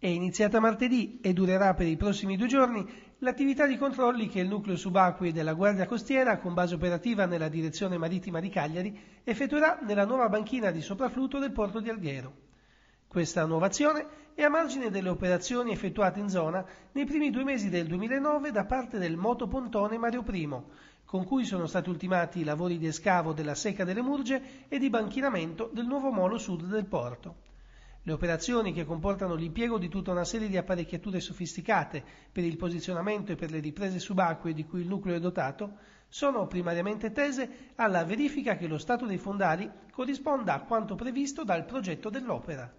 È iniziata martedì e durerà per i prossimi due giorni l'attività di controlli che il nucleo subacquei della Guardia Costiera, con base operativa nella direzione marittima di Cagliari, effettuerà nella nuova banchina di sopraflutto del porto di Alghero. Questa nuova azione è a margine delle operazioni effettuate in zona nei primi due mesi del 2009 da parte del motopontone Mario I, con cui sono stati ultimati i lavori di escavo della secca delle Murge e di banchinamento del nuovo molo sud del porto. Le operazioni che comportano l'impiego di tutta una serie di apparecchiature sofisticate per il posizionamento e per le riprese subacquee di cui il nucleo è dotato sono primariamente tese alla verifica che lo stato dei fondali corrisponda a quanto previsto dal progetto dell'opera.